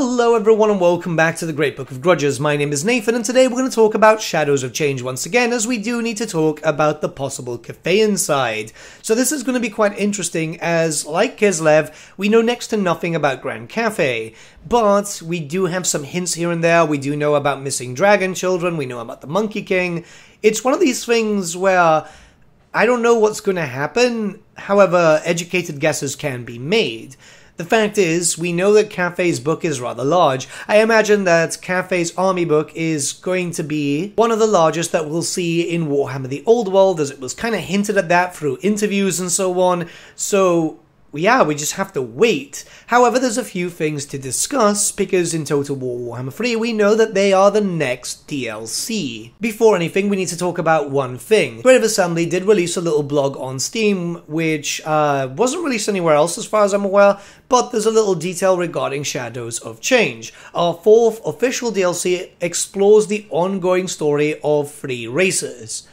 Hello everyone and welcome back to the Great Book of Grudges. My name is Nathan and today we're going to talk about Shadows of Change once again as we do need to talk about the possible Cathayan side. So this is going to be quite interesting as, like Kislev, we know next to nothing about Grand Cathay, but we do have some hints here and there. We do know about missing dragon children, we know about the Monkey King. It's one of these things where I don't know what's going to happen, however, educated guesses can be made. The fact is, we know that Cathay's book is rather large. I imagine that Cathay's army book is going to be one of the largest that we'll see in Warhammer the Old World, as it was kind of hinted at that through interviews and so on. So yeah, we just have to wait. However, there's a few things to discuss because in Total War Warhammer 3 we know that they are the next DLC. Before anything, we need to talk about one thing. Creative Assembly did release a little blog on Steam, which uh, wasn't released anywhere else as far as I'm aware, but there's a little detail regarding Shadows of Change. Our fourth official DLC explores the ongoing story of three races.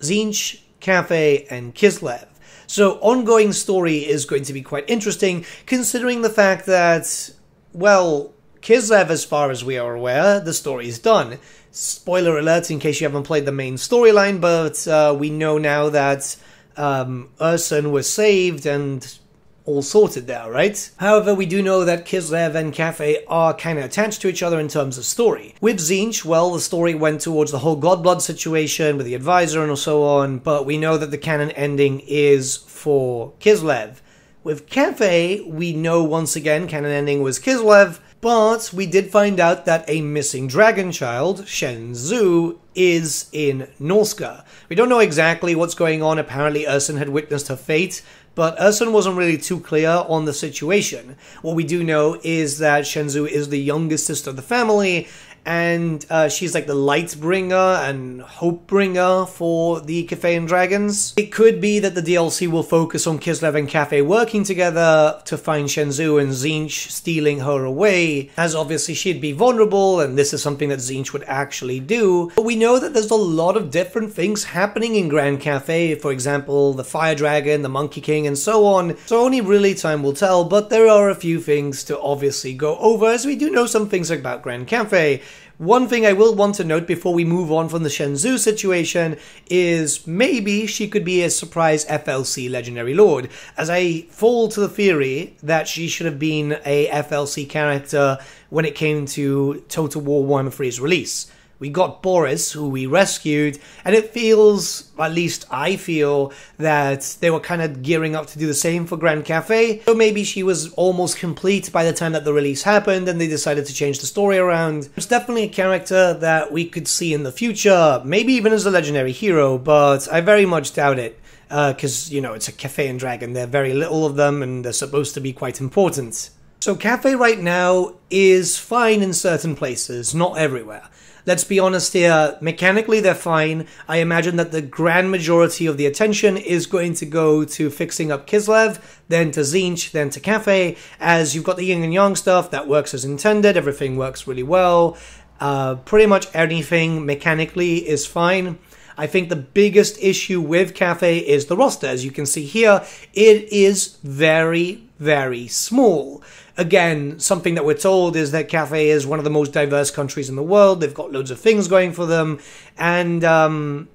Tzeentch, Cathay, and Kislev. So, ongoing story is going to be quite interesting, considering the fact that, well, Kislev, as far as we are aware, the story is done. Spoiler alert in case you haven't played the main storyline, but uh, we know now that um, Ursun was saved and all sorted there, right? However, we do know that Kislev and Cathay are kind of attached to each other in terms of story. With Tzeentch, well, the story went towards the whole Godblood situation with the advisor and so on, but we know that the canon ending is for Kislev. With Cathay, we know once again canon ending was Kislev, but we did find out that a missing dragon child, Shen Zhu, is in Norsca. We don't know exactly what's going on. Apparently, Ursun had witnessed her fate, but Ursun wasn't really too clear on the situation. What we do know is that Shen Zhu is the youngest sister of the family, and uh, she's like the light bringer and hope bringer for the Cathayan dragons. It could be that the DLC will focus on Kislev and Cathay working together to find Shen Zhu and Tzeentch stealing her away, as obviously she'd be vulnerable and this is something that Tzeentch would actually do. But we know that there's a lot of different things happening in Grand Cathay, for example, the Fire Dragon, the Monkey King, and so on. So only really time will tell, but there are a few things to obviously go over as we do know some things about Grand Cathay. One thing I will want to note before we move on from the Shen Zhu situation is maybe she could be a surprise FLC Legendary Lord, as I fall to the theory that she should have been a FLC character when it came to Total War Warhammer 3's release. We got Boris, who we rescued, and it feels, at least I feel, that they were kind of gearing up to do the same for Grand Cathay. So maybe she was almost complete by the time that the release happened, and they decided to change the story around. It's definitely a character that we could see in the future, maybe even as a legendary hero, but I very much doubt it because uh, you know it's a Cathayan dragon. There are very little of them, and they're supposed to be quite important. So Cathay right now is fine in certain places, not everywhere let's be honest here, mechanically they're fine. I imagine that the grand majority of the attention is going to go to fixing up Kislev, then to Tzeentch, then to Cathay, as you've got the yin and yang stuff that works as intended, everything works really well. Uh, pretty much anything mechanically is fine. I think the biggest issue with Cathay is the roster. As you can see here, it is very, very small. Again, something that we're told is that Cathay is one of the most diverse countries in the world. They've got loads of things going for them. And um,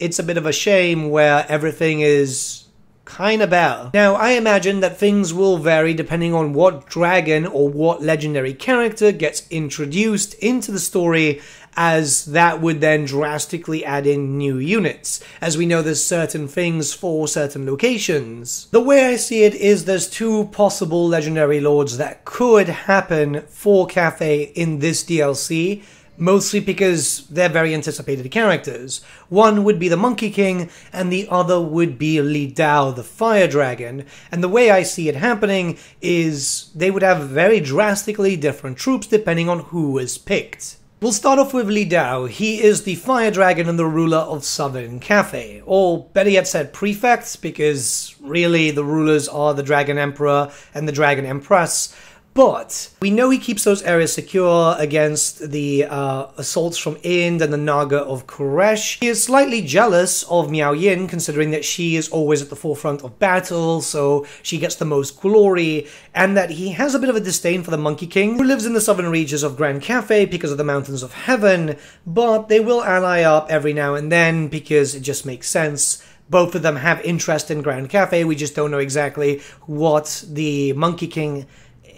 it's a bit of a shame where everything is kind of better. Now, I imagine that things will vary depending on what dragon or what legendary character gets introduced into the story as that would then drastically add in new units, as we know there's certain things for certain locations. The way I see it is there's two possible legendary lords that could happen for Cathay in this DLC, mostly because they're very anticipated characters. One would be the Monkey King, and the other would be Li Dao, the Fire Dragon. And the way I see it happening is they would have very drastically different troops depending on who is picked. We'll start off with Li Dao. He is the fire dragon and the ruler of Southern Cathay, or better yet said, prefects, because really the rulers are the Dragon Emperor and the Dragon Empress. But we know he keeps those areas secure against the uh, assaults from Ind and the Naga of Khuresh. He is slightly jealous of Miao Ying, considering that she is always at the forefront of battle, so she gets the most glory, and that he has a bit of a disdain for the Monkey King, who lives in the southern regions of Grand Cathay because of the Mountains of Heaven, but they will ally up every now and then because it just makes sense both of them have interest in Grand Cathay. We just don't know exactly what the Monkey King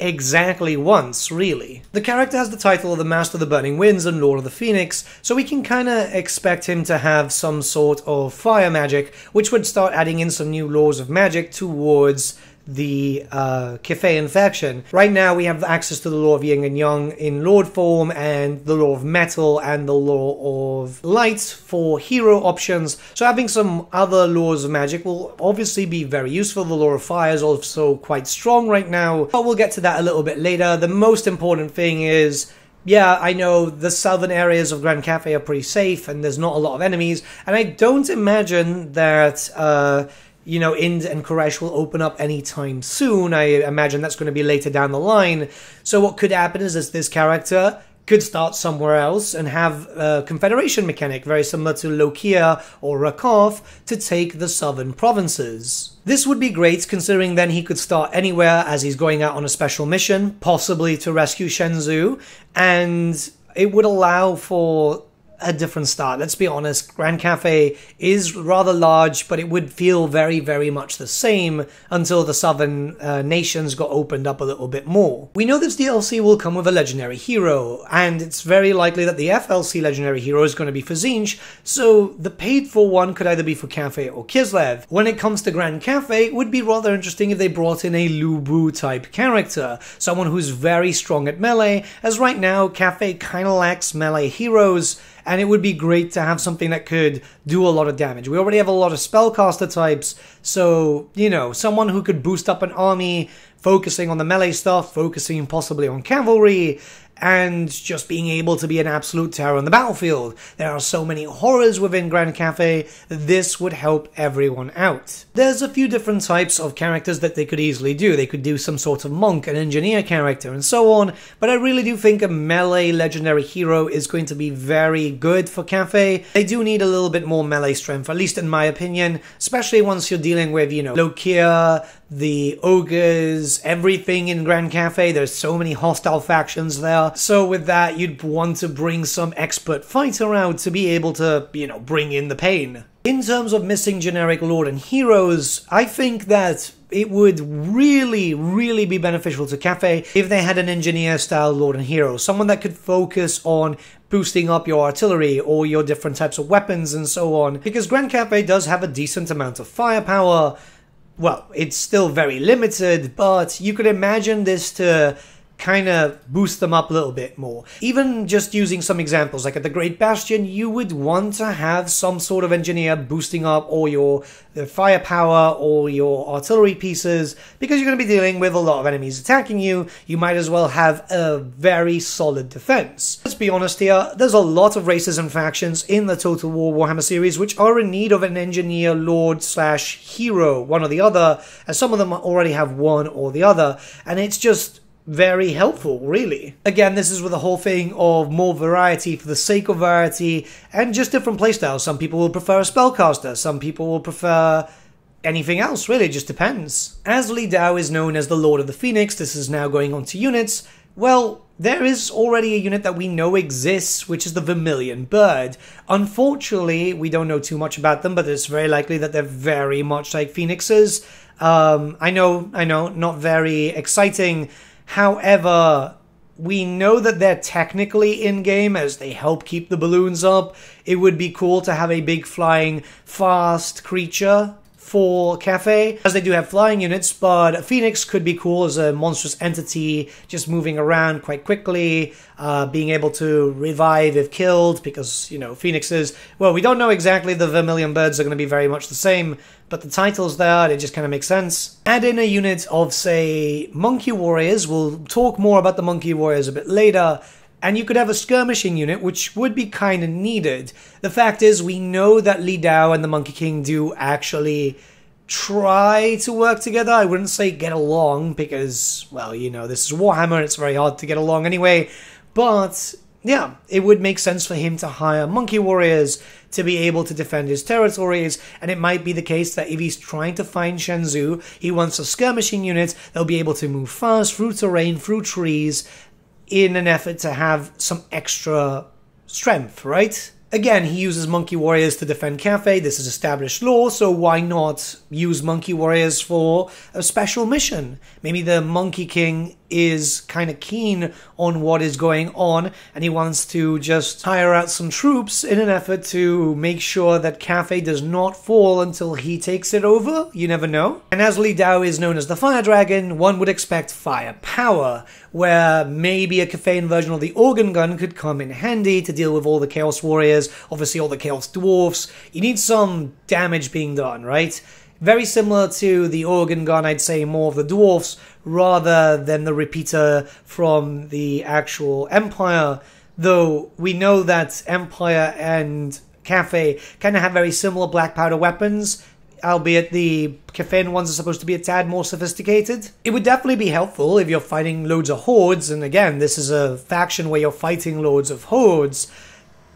exactly once, really. The character has the title of the Master of the Burning Winds and Lord of the Phoenix, so we can kinda expect him to have some sort of fire magic, which would start adding in some new lores of magic towards the uh, Cathayan faction. Right now, we have access to the lore of yin and yang in Lord form, and the lore of metal and the lore of light for hero options. So, having some other lores of magic will obviously be very useful. The lore of fire is also quite strong right now, but we'll get to that a little bit later. The most important thing is yeah, I know the southern areas of Grand Cathay are pretty safe and there's not a lot of enemies, and I don't imagine that uh, you know, Ind and Khuresh will open up anytime soon. I imagine that's going to be later down the line. So what could happen is, is this character could start somewhere else and have a confederation mechanic very similar to Lokia or Rakoth to take the southern provinces. This would be great considering then he could start anywhere as he's going out on a special mission, possibly to rescue Shen Zhu, and it would allow for a different start. Let's be honest, Grand Cathay is rather large, but it would feel very, very much the same until the southern uh, nations got opened up a little bit more. We know this DLC will come with a legendary hero, and it's very likely that the FLC legendary hero is going to be for Tzeentch, so the paid for one could either be for Cathay or Kislev. When it comes to Grand Cathay, it would be rather interesting if they brought in a Lu Bu type character, someone who's very strong at melee, as right now Cathay kinda lacks melee heroes, and it would be great to have something that could do a lot of damage. We already have a lot of spellcaster types, so, you know, someone who could boost up an army, focusing on the melee stuff, focusing possibly on cavalry, and just being able to be an absolute terror on the battlefield. There are so many horrors within Grand Cathay, this would help everyone out. There's a few different types of characters that they could easily do. They could do some sort of monk, an engineer character, and so on, but I really do think a melee legendary hero is going to be very good for Cathay. They do need a little bit more melee strength, at least in my opinion, especially once you're dealing with, you know, Lokia, the ogres, everything in Grand Cathay. There's so many hostile factions there. So with that, you'd want to bring some expert fighter out to be able to, you know, bring in the pain. In terms of missing generic lord and heroes, I think that it would really, really be beneficial to Cathay if they had an engineer style lord and hero, someone that could focus on boosting up your artillery or your different types of weapons and so on. Because Grand Cathay does have a decent amount of firepower, well, it's still very limited, but you could imagine this to kind of boost them up a little bit more. Even just using some examples, like at the Great Bastion, you would want to have some sort of engineer boosting up all your uh, firepower or your artillery pieces, because you're going to be dealing with a lot of enemies attacking you. You might as well have a very solid defense. Let's be honest here, there's a lot of races and factions in the Total War Warhammer series which are in need of an engineer, lord, slash hero, one or the other, and some of them already have one or the other, and it's just very helpful, really. Again, this is with the whole thing of more variety for the sake of variety and just different playstyles. Some people will prefer a spellcaster, some people will prefer anything else, really, it just depends. As Li Dao is known as the Lord of the Phoenix, this is now going on to units. Well, there is already a unit that we know exists, which is the Vermilion Bird. Unfortunately, we don't know too much about them, but it's very likely that they're very much like phoenixes. Um, I know, I know, not very exciting However, we know that they're technically in game as they help keep the balloons up. It would be cool to have a big flying fast creature for Cathay, as they do have flying units, but Phoenix could be cool as a monstrous entity, just moving around quite quickly, uh, being able to revive if killed, because, you know, Phoenixes, well, we don't know exactly the Vermilion Birds are going to be very much the same, but the title's there, it just kind of makes sense. Add in a unit of, say, Monkey Warriors, we'll talk more about the Monkey Warriors a bit later, and you could have a skirmishing unit, which would be kind of needed. The fact is, we know that Li Dao and the Monkey King do actually try to work together. I wouldn't say get along because, well, you know, this is Warhammer, it's very hard to get along anyway. But yeah, it would make sense for him to hire monkey warriors to be able to defend his territories, and it might be the case that if he's trying to find Shen Zhu, he wants a skirmishing unit that'll be able to move fast through terrain, through trees, in an effort to have some extra strength, right? Again, he uses monkey warriors to defend Cathay. This is established lore, so why not use monkey warriors for a special mission? Maybe the Monkey King is kind of keen on what is going on and he wants to just hire out some troops in an effort to make sure that Cathay does not fall until he takes it over. You never know. And as Li Dao is known as the Fire Dragon, one would expect firepower, where maybe a Cathayan version of the organ gun could come in handy to deal with all the Chaos Warriors, obviously all the Chaos Dwarfs. You need some damage being done, right? Very similar to the organ gun, I'd say more of the dwarfs rather than the repeater from the actual Empire. Though we know that Empire and Cathay kind of have very similar black powder weapons, albeit the Cathayan ones are supposed to be a tad more sophisticated. It would definitely be helpful if you're fighting loads of hordes, and again, this is a faction where you're fighting loads of hordes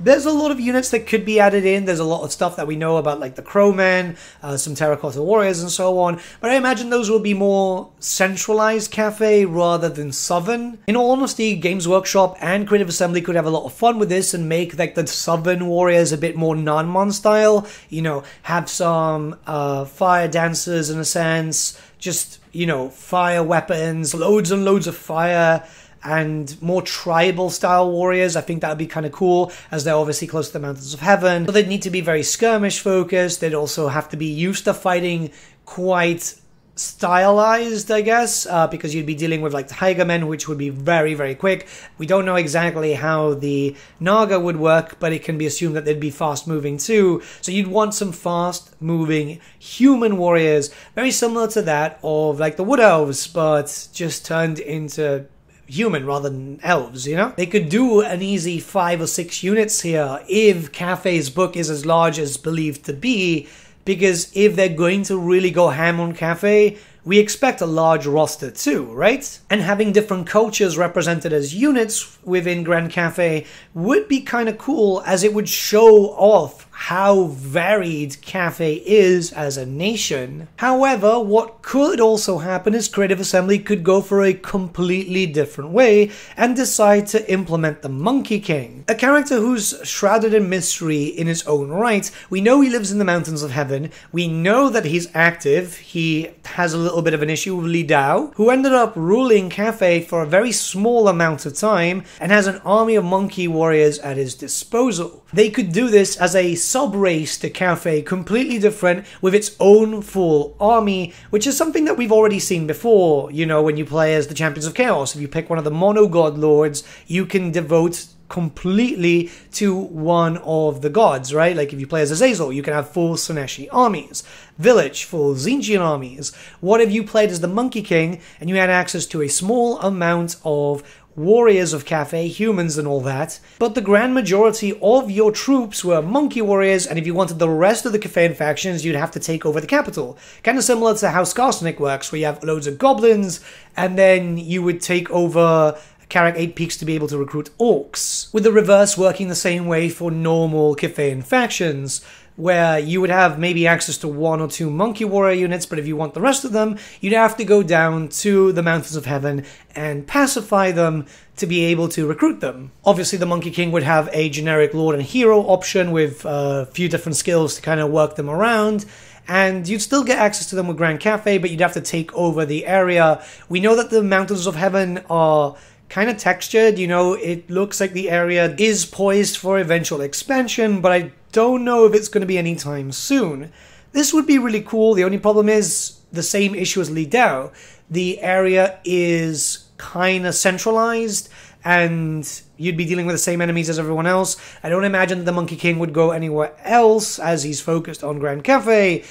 there's a lot of units that could be added in. There's a lot of stuff that we know about, like the Crowmen, uh, some Terracotta Warriors, and so on. But I imagine those will be more centralized Cathay rather than Southern. In all honesty, Games Workshop and Creative Assembly could have a lot of fun with this and make like the Southern Warriors a bit more non-mon style. You know, have some uh, fire dancers in a sense, just you know, fire weapons, loads and loads of fire and more tribal style warriors. I think that would be kind of cool as they're obviously close to the Mountains of Heaven. But they'd need to be very skirmish focused. They'd also have to be used to fighting quite stylized, I guess, uh, because you'd be dealing with like Tiger Men, which would be very, very quick. We don't know exactly how the Naga would work, but it can be assumed that they'd be fast moving too. So you'd want some fast moving human warriors, very similar to that of like the Wood Elves, but just turned into human rather than elves, you know? They could do an easy five or six units here if Cathay's book is as large as believed to be, because if they're going to really go ham on Cathay, we expect a large roster too, right? And having different cultures represented as units within Grand Cathay would be kind of cool as it would show off how varied Cathay is as a nation. However, what could also happen is Creative Assembly could go for a completely different way and decide to implement the Monkey King, a character who's shrouded in mystery in his own right. We know he lives in the Mountains of Heaven, we know that he's active, he has a little bit of an issue with Li Dao, who ended up ruling Cathay for a very small amount of time and has an army of monkey warriors at his disposal. They could do this as a sub-race to Cathay, completely different, with its own full army, which is something that we've already seen before. You know, when you play as the Champions of Chaos, if you pick one of the Mono God Lords, you can devote completely to one of the gods, right? Like if you play as Azazel, you can have full Slaaneshi armies. Vilitch, full Tzeentchian armies. What if you played as the Monkey King and you had access to a small amount of warriors of Cathay, humans and all that, but the grand majority of your troops were monkey warriors, and if you wanted the rest of the Cathayan factions, you'd have to take over the capital. Kind of similar to how Skarsnik works, where you have loads of goblins, and then you would take over Karak 8 Peaks to be able to recruit orcs, with the reverse working the same way for normal Cathayan factions where you would have maybe access to one or two monkey warrior units, but if you want the rest of them, you'd have to go down to the mountains of heaven and pacify them to be able to recruit them. Obviously, the Monkey King would have a generic Lord and Hero option with a few different skills to kind of work them around. And you'd still get access to them with Grand Cathay, but you'd have to take over the area. We know that the Mountains of Heaven are kind of textured. You know, it looks like the area is poised for eventual expansion, but I don't know if it's going to be anytime soon. This would be really cool. The only problem is the same issue as Li Dao. The area is kind of centralized and you'd be dealing with the same enemies as everyone else. I don't imagine that the Monkey King would go anywhere else as he's focused on Grand Cathay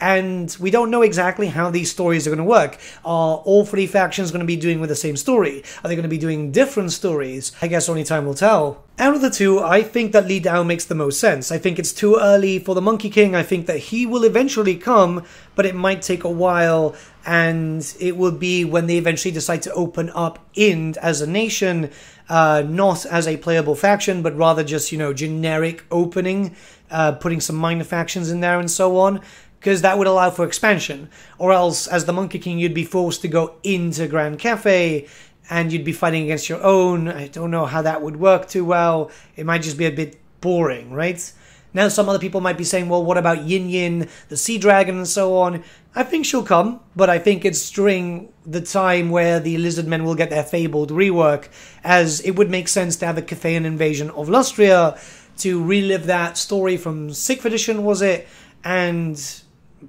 and we don't know exactly how these stories are going to work. Are all three factions going to be doing with the same story? Are they going to be doing different stories? I guess only time will tell. Out of the two, I think that Li Dao makes the most sense. I think it's too early for the Monkey King. I think that he will eventually come, but it might take a while, and it will be when they eventually decide to open up Ind as a nation, uh, not as a playable faction, but rather just, you know, generic opening, uh, putting some minor factions in there and so on because that would allow for expansion. Or else, as the Monkey King, you'd be forced to go into Grand Cathay and you'd be fighting against your own. I don't know how that would work too well. It might just be a bit boring, right? Now, some other people might be saying, well, what about Yin Yin, the Sea Dragon, and so on? I think she'll come, but I think it's during the time where the Lizard Men will get their fabled rework, as it would make sense to have a Cathayan invasion of Lustria to relive that story from 6th edition, was it? And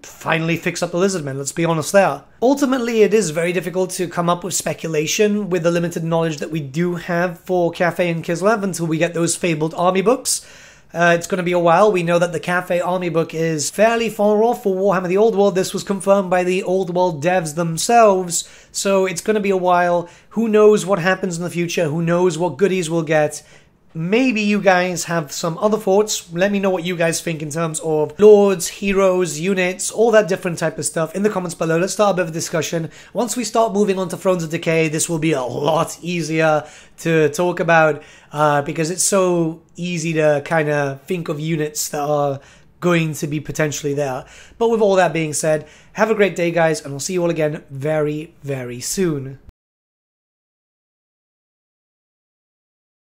finally fix up the lizardmen, let's be honest there. Ultimately, it is very difficult to come up with speculation with the limited knowledge that we do have for Cathay and Kislev until we get those fabled army books. Uh, it's going to be a while. We know that the Cathay Army book is fairly far off for Warhammer the Old World. This was confirmed by the Old World devs themselves, so it's going to be a while. Who knows what happens in the future? Who knows what goodies we'll get? Maybe you guys have some other thoughts. Let me know what you guys think in terms of lords, heroes, units, all that different type of stuff in the comments below. Let's start a bit of a discussion. Once we start moving on to Thrones of Decay, this will be a lot easier to talk about uh, because it's so easy to kind of think of units that are going to be potentially there. But with all that being said, have a great day, guys, and we'll see you all again very, very soon.